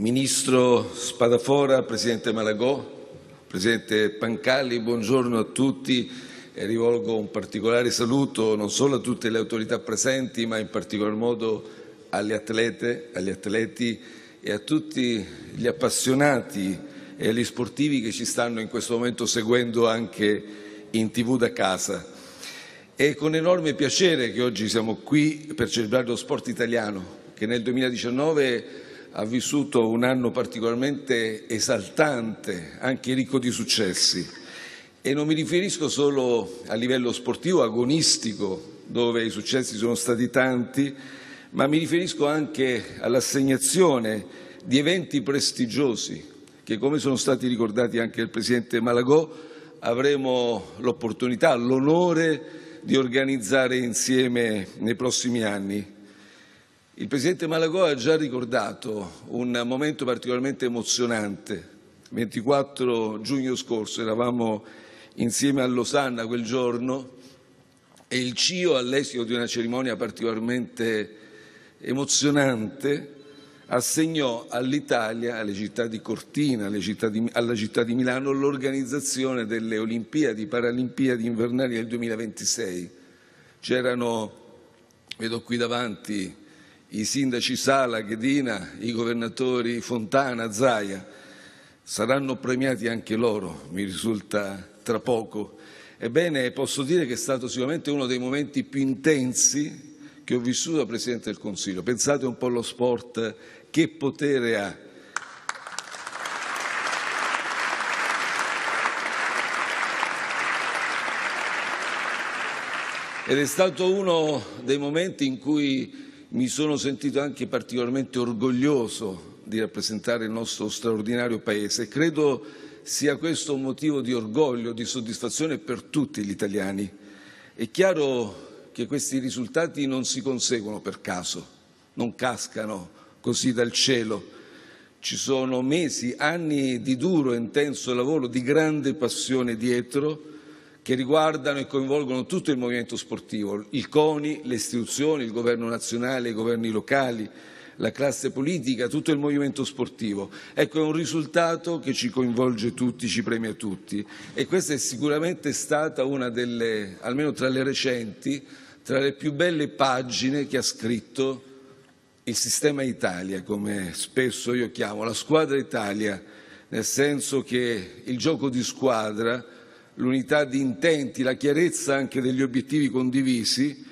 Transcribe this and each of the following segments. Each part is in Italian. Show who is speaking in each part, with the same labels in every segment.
Speaker 1: Ministro Spadafora, Presidente Malagò, Presidente Pancalli, buongiorno a tutti e rivolgo un particolare saluto non solo a tutte le autorità presenti, ma in particolar modo agli atlete, agli atleti e a tutti gli appassionati e agli sportivi che ci stanno in questo momento seguendo anche in tv da casa. È con enorme piacere che oggi siamo qui per celebrare lo sport italiano, che nel 2019 ha vissuto un anno particolarmente esaltante, anche ricco di successi. E non mi riferisco solo a livello sportivo, agonistico, dove i successi sono stati tanti, ma mi riferisco anche all'assegnazione di eventi prestigiosi che, come sono stati ricordati anche dal Presidente Malagò, avremo l'opportunità, l'onore di organizzare insieme nei prossimi anni. Il Presidente Malagò ha già ricordato un momento particolarmente emozionante. 24 giugno scorso eravamo insieme a Losanna quel giorno e il CIO, all'esito di una cerimonia particolarmente emozionante, assegnò all'Italia, alle città di Cortina, città di, alla città di Milano, l'organizzazione delle Olimpiadi, Paralimpiadi invernali del 2026. C'erano, vedo qui davanti, i sindaci Sala, Ghedina, i governatori Fontana, Zaia. Saranno premiati anche loro, mi risulta tra poco. Ebbene, posso dire che è stato sicuramente uno dei momenti più intensi che ho vissuto da Presidente del Consiglio. Pensate un po' allo sport, che potere ha. Ed è stato uno dei momenti in cui mi sono sentito anche particolarmente orgoglioso di rappresentare il nostro straordinario Paese. Credo sia questo un motivo di orgoglio, di soddisfazione per tutti gli italiani. È chiaro che questi risultati non si conseguono per caso, non cascano così dal cielo. Ci sono mesi, anni di duro e intenso lavoro, di grande passione dietro, che riguardano e coinvolgono tutto il movimento sportivo, il CONI, le istituzioni, il governo nazionale, i governi locali, la classe politica, tutto il movimento sportivo. Ecco, è un risultato che ci coinvolge tutti, ci premia tutti e questa è sicuramente stata una delle, almeno tra le recenti, tra le più belle pagine che ha scritto il sistema Italia, come spesso io chiamo, la squadra Italia, nel senso che il gioco di squadra, l'unità di intenti, la chiarezza anche degli obiettivi condivisi,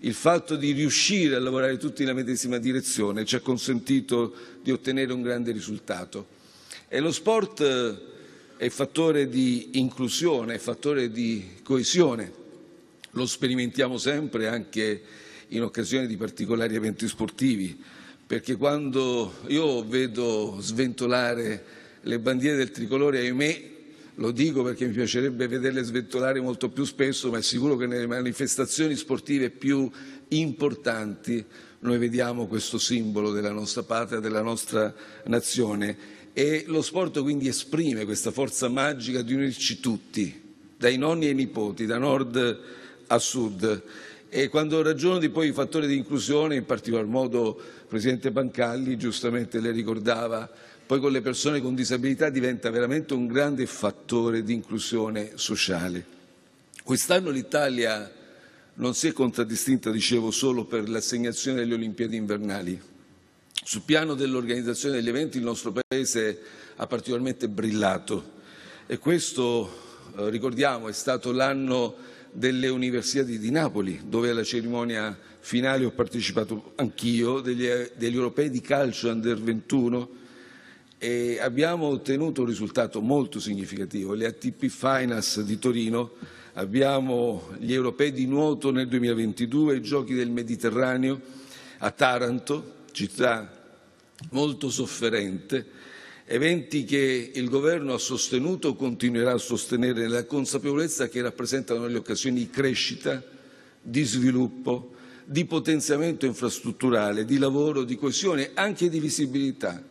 Speaker 1: il fatto di riuscire a lavorare tutti nella medesima direzione ci ha consentito di ottenere un grande risultato. E lo sport è fattore di inclusione, è fattore di coesione. Lo sperimentiamo sempre anche in occasione di particolari eventi sportivi, perché quando io vedo sventolare le bandiere del tricolore, ahimè, lo dico perché mi piacerebbe vederle sventolare molto più spesso, ma è sicuro che nelle manifestazioni sportive più importanti noi vediamo questo simbolo della nostra patria, della nostra nazione e lo sport quindi esprime questa forza magica di unirci tutti, dai nonni ai nipoti, da nord a sud. E quando ragiono di poi i fattori di inclusione, in particolar modo il Presidente Bancalli giustamente le ricordava poi con le persone con disabilità diventa veramente un grande fattore di inclusione sociale. Quest'anno l'Italia non si è contraddistinta, dicevo, solo per l'assegnazione delle Olimpiadi invernali. Sul piano dell'organizzazione degli eventi il nostro Paese ha particolarmente brillato e questo, eh, ricordiamo, è stato l'anno delle Universiadi di Napoli, dove alla cerimonia finale ho partecipato anch'io, degli, degli europei di calcio under 21 e abbiamo ottenuto un risultato molto significativo. Le ATP Finals di Torino, abbiamo gli europei di nuoto nel 2022, i giochi del Mediterraneo a Taranto, città molto sofferente, eventi che il Governo ha sostenuto continuerà a sostenere nella consapevolezza che rappresentano le occasioni di crescita, di sviluppo, di potenziamento infrastrutturale, di lavoro, di coesione, anche di visibilità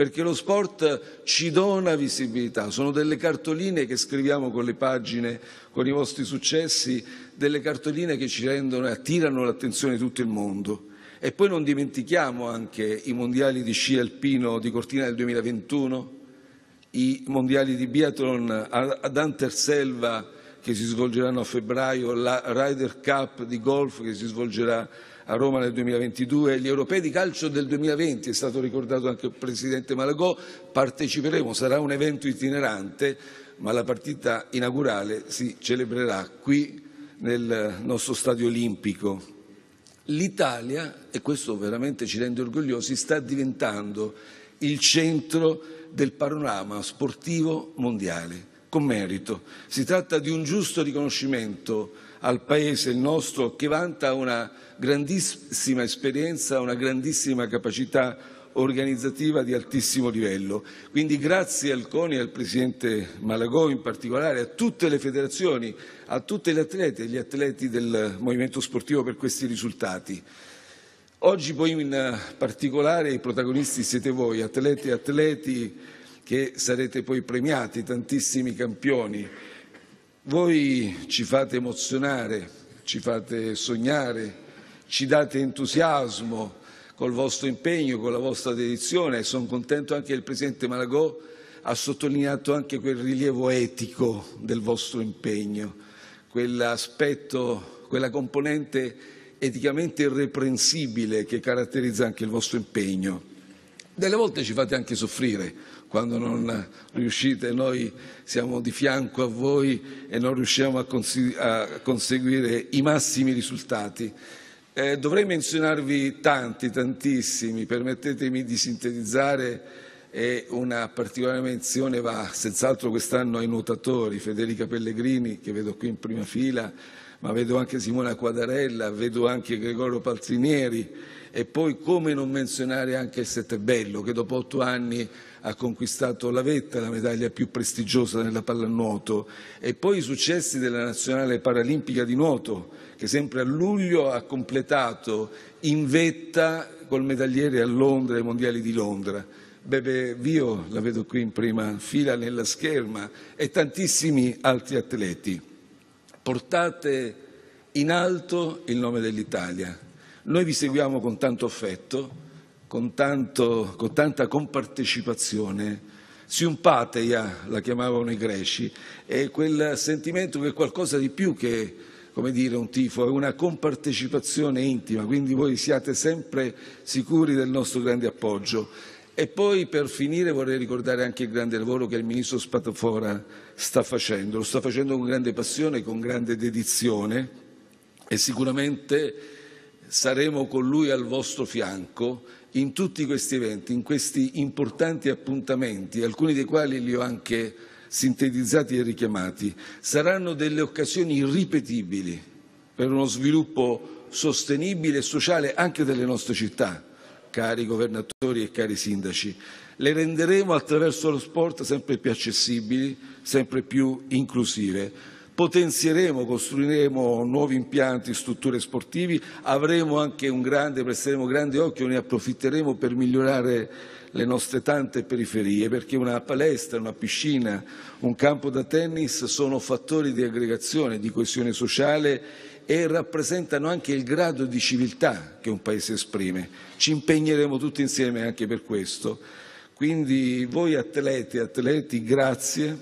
Speaker 1: perché lo sport ci dona visibilità, sono delle cartoline che scriviamo con le pagine, con i vostri successi, delle cartoline che ci rendono e attirano l'attenzione di tutto il mondo. E poi non dimentichiamo anche i mondiali di sci alpino di Cortina del 2021, i mondiali di biathlon ad Anterselva che si svolgeranno a febbraio, la Ryder Cup di golf che si svolgerà a Roma nel 2022, gli europei di calcio del 2020, è stato ricordato anche il Presidente Malagò, parteciperemo, sarà un evento itinerante, ma la partita inaugurale si celebrerà qui nel nostro stadio olimpico. L'Italia, e questo veramente ci rende orgogliosi, sta diventando il centro del panorama sportivo mondiale, con merito. Si tratta di un giusto riconoscimento al Paese, il nostro, che vanta una grandissima esperienza, una grandissima capacità organizzativa di altissimo livello. Quindi grazie al CONI al Presidente Malagò in particolare, a tutte le federazioni, a tutti gli atleti e gli atleti del movimento sportivo per questi risultati. Oggi poi in particolare i protagonisti siete voi, atleti e atleti che sarete poi premiati, tantissimi campioni. Voi ci fate emozionare, ci fate sognare, ci date entusiasmo col vostro impegno, con la vostra dedizione. Sono contento anche che il Presidente Malagò ha sottolineato anche quel rilievo etico del vostro impegno, quell'aspetto, quella componente eticamente irreprensibile che caratterizza anche il vostro impegno. Delle volte ci fate anche soffrire quando non riuscite, noi siamo di fianco a voi e non riusciamo a, conseguire i massimi risultati. Eh, dovrei menzionarvi tanti, tantissimi, permettetemi di sintetizzare e una particolare menzione va senz'altro quest'anno ai nuotatori, Federica Pellegrini che vedo qui in prima fila, ma vedo anche Simona Quadarella, vedo anche Gregorio Paltrinieri e poi come non menzionare anche il Settebello che dopo otto anni ha conquistato la vetta, la medaglia più prestigiosa nella pallanuoto e poi i successi della nazionale paralimpica di nuoto che sempre a luglio ha completato in vetta col medagliere a Londra, ai mondiali di Londra. Bebe Vio, la vedo qui in prima fila nella scherma, e tantissimi altri atleti. Portate in alto il nome dell'Italia, noi vi seguiamo con tanto affetto, con, tanto, con tanta compartecipazione, siumpateia la chiamavano i greci, è quel sentimento che è qualcosa di più che come dire, un tifo, è una compartecipazione intima, quindi voi siate sempre sicuri del nostro grande appoggio. E poi per finire vorrei ricordare anche il grande lavoro che il Ministro Spatafora sta facendo, lo sta facendo con grande passione, con grande dedizione e sicuramente saremo con lui al vostro fianco in tutti questi eventi, in questi importanti appuntamenti, alcuni dei quali li ho anche sintetizzati e richiamati. Saranno delle occasioni irripetibili per uno sviluppo sostenibile e sociale anche delle nostre città, cari governatori e cari sindaci. Le renderemo attraverso lo sport sempre più accessibili, sempre più inclusive potenzieremo, costruiremo nuovi impianti, strutture sportivi, avremo anche un grande, presteremo grande occhio, ne approfitteremo per migliorare le nostre tante periferie, perché una palestra, una piscina, un campo da tennis sono fattori di aggregazione, di coesione sociale e rappresentano anche il grado di civiltà che un Paese esprime. Ci impegneremo tutti insieme anche per questo. Quindi voi atleti atleti, grazie,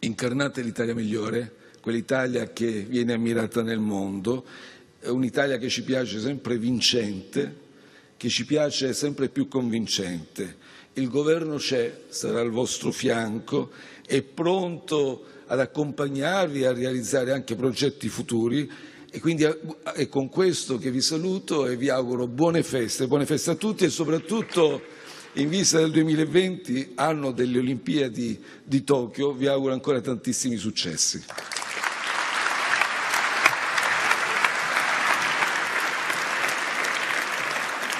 Speaker 1: incarnate l'Italia migliore quell'Italia che viene ammirata nel mondo, un'Italia che ci piace sempre vincente, che ci piace sempre più convincente. Il governo c'è, sarà al vostro fianco, è pronto ad accompagnarvi a realizzare anche progetti futuri e quindi è con questo che vi saluto e vi auguro buone feste, buone feste a tutti e soprattutto in vista del 2020, anno delle Olimpiadi di Tokyo, vi auguro ancora tantissimi successi.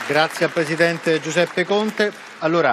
Speaker 2: Grazie al Presidente Giuseppe Conte. Allora,